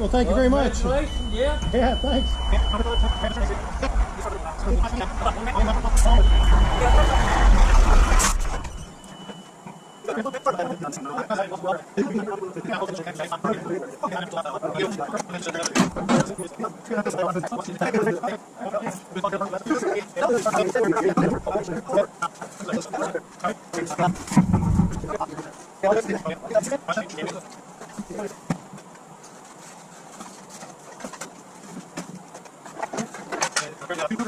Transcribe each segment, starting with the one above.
Well, thank you very much. Yeah. Yeah, thanks.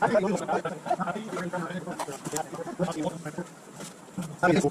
阿里图。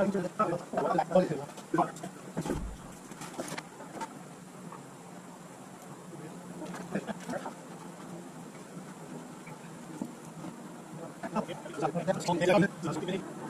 我来，我来，兄弟们。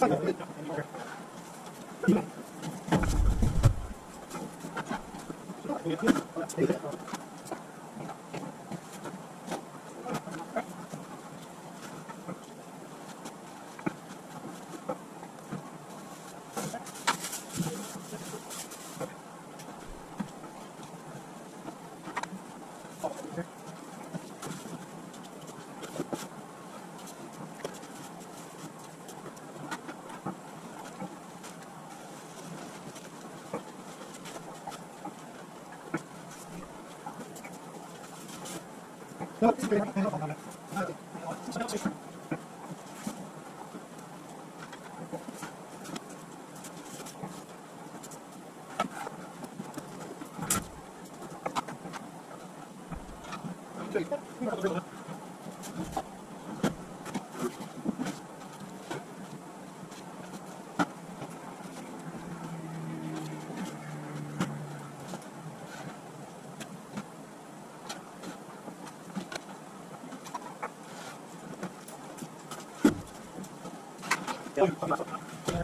Thank you. ハハハハ。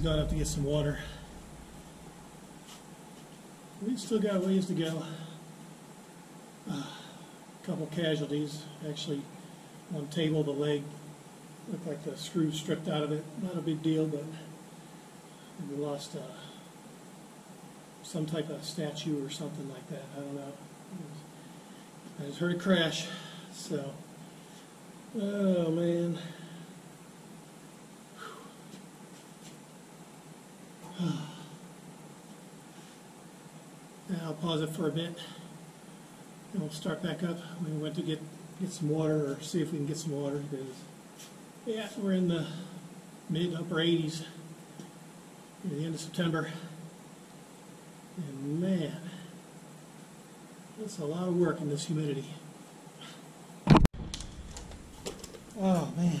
He's gone up to get some water. We've still got ways to go. A Couple casualties, actually, one table, the leg looked like the screw stripped out of it. Not a big deal, but we lost uh, some type of statue or something like that. I don't know. I just heard a crash, so. Oh man. I'll pause it for a bit. And we'll start back up. We went to get, get some water or see if we can get some water because, yeah, we're in the mid upper 80s at the end of September. And man, that's a lot of work in this humidity. Oh man.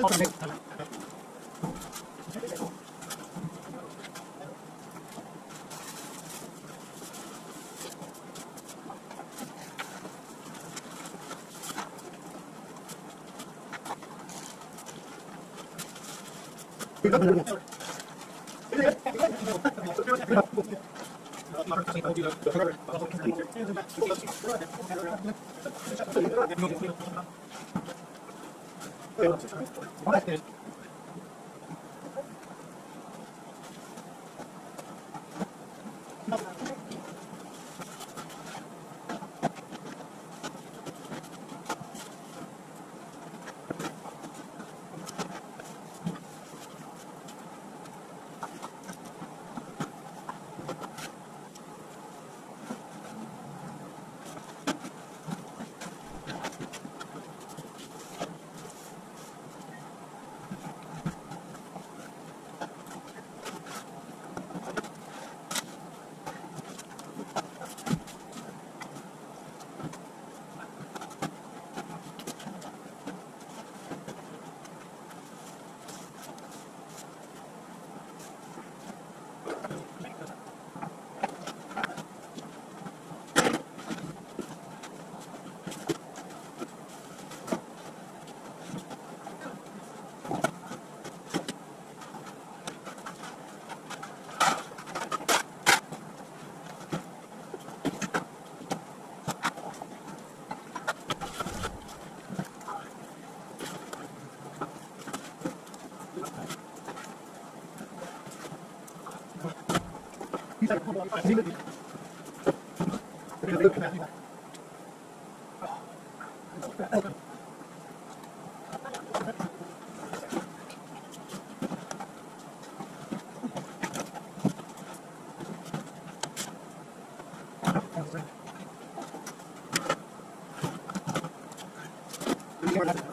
Gracias. Okay. We're done.